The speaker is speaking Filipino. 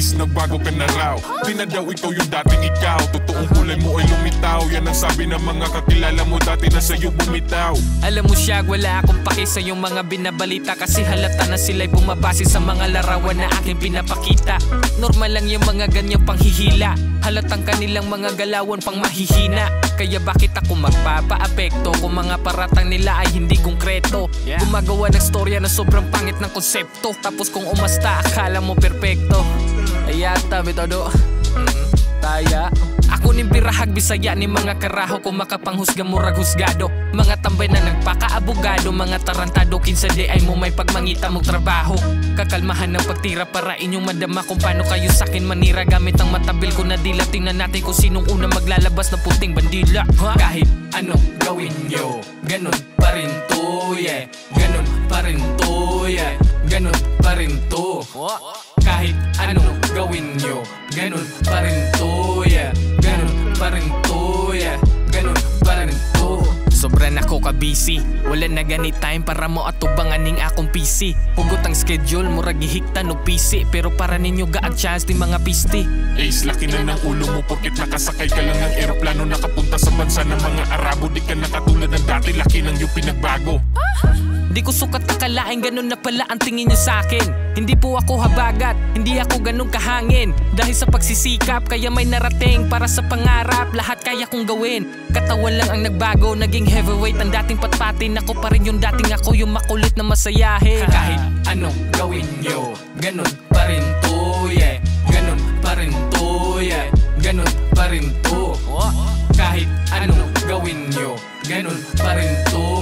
Ace, nagbago ka na raw. Di na daw ikaw yung dating ikaw. Totoong kulay mo ay lumitaw. Yan ang sabi ng mga kakilala mo. Dati na sa'yo bumitaw. Alam mo siya, wala akong paki sa yung mga binabalita. Kasi halata na sila'y bumabase sa mga larawan na aking pinapakita. Normal lang yung mga ganyang panghihila. Halatang kanilang mga galawan pang mahihina Kaya bakit ako magpapaapekto Kung mga paratang nila ay hindi konkreto? Gumagawa ng storya na sobrang pangit ng konsepto. Tapos kung umasta, akala mo perpekto. Ayata, bitodo Mm, Taya Ako ni birahag bisaya ni mga karaho Kung makapanghusga murag husgado. Mga tambay na nagpakaabogado Mga tarantado kinsa di ay mo may pagmangita mong trabaho. Kakalmahan ng pagtira para inyong madama Kung paano kayo sakin manira. Gamit ang matabil ko na dila Tingnan natin kung sinong una maglalabas ng puting bandila. Ha? Kahit anong gawin nyo Ganon pa rin to yeah. Ganon pa rin to yeah. Ganon pa rin to. Kahit anong gawin nyo Ganun pa rin to, yeah Sobra na ko ka busy. Wala na gani time para mo atubangan ning akong PC Hugot ang schedule, murag gihikta no PC Pero para ninyo gaag chance di mga pisti Ace, laki na ng ulo mo Porkit nakasakay ka lang ng eroplano Nakapunta sa bansa ng mga Arabo Di ka nakatulad ng dati, laki ng yung pinagbago Di ko sukat akalain ganun na pala ang tingin niyo sa akin. Hindi po ako habagat, hindi ako ganun kahangin. Dahil sa pagsisikap, kaya may narating Para sa pangarap, lahat kaya kong gawin. Katawan lang ang nagbago, naging heavyweight ang dating patpatin. Ako pa rin yung dating ako, yung makulit na masayahin. Kahit anong gawin nyo, ganun pa rin to, yeah. Ganun pa rin to, yeah. Ganun pa rin to. Oh. Kahit anong gawin nyo, ganun pa rin to.